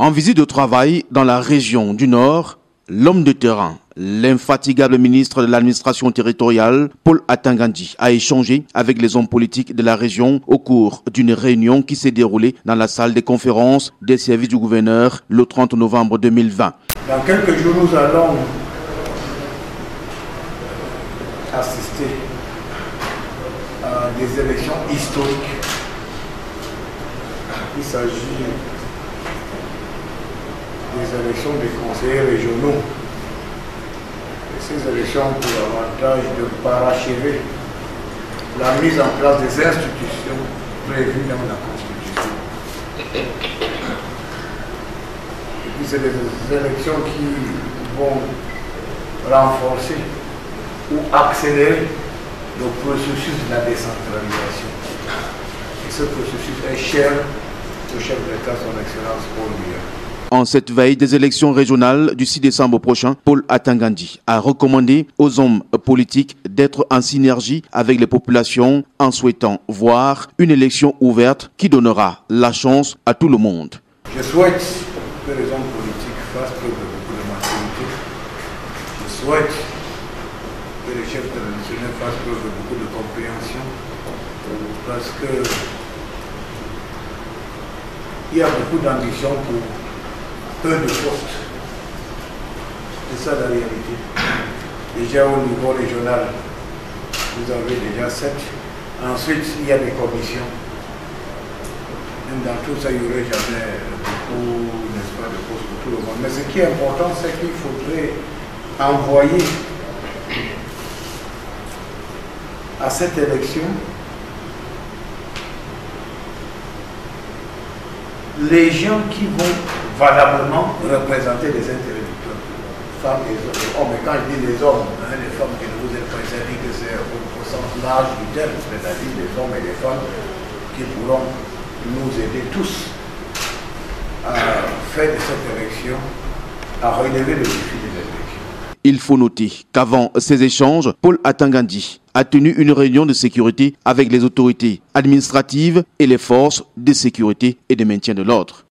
En visite de travail dans la région du Nord, l'homme de terrain, l'infatigable ministre de l'administration territoriale, Paul Atangandi, a échangé avec les hommes politiques de la région au cours d'une réunion qui s'est déroulée dans la salle des conférences des services du gouverneur le 30 novembre 2020. Dans quelques jours, nous allons assister à des élections historiques. Il s'agit des élections des conseillers régionaux. Et ces élections ont pour avantage de parachever la mise en place des institutions prévues dans la Constitution. Et puis c'est des élections qui vont renforcer ou accélérer le processus de la décentralisation. Et ce processus est cher au chef de l'État, son Excellence Paul Biya. En cette veille des élections régionales du 6 décembre prochain, Paul Atangandi a recommandé aux hommes politiques d'être en synergie avec les populations en souhaitant voir une élection ouverte qui donnera la chance à tout le monde. Je souhaite que les hommes politiques fassent preuve de beaucoup de maturité. Je souhaite que les chefs traditionnels fassent preuve de beaucoup de compréhension parce que il y a beaucoup d'ambition pour peu de postes. C'est ça la réalité. Déjà au niveau régional, vous avez déjà sept. Ensuite, il y a des commissions. Même dans tout ça, il n'y aurait jamais beaucoup, n'est-ce pas, de postes pour tout le monde. Mais ce qui est important, c'est qu'il faudrait envoyer à cette élection les gens qui vont valablement représenter les intérêts du peuple, femmes et hommes. Et quand je dis les hommes, hein, les femmes qui ne vous êtes pas que c'est au, au, sens large du terme, c'est-à-dire les hommes et les femmes qui pourront nous aider tous à faire de cette élection, à relever le défi des élections. Il faut noter qu'avant ces échanges, Paul Atangandi a tenu une réunion de sécurité avec les autorités administratives et les forces de sécurité et de maintien de l'ordre.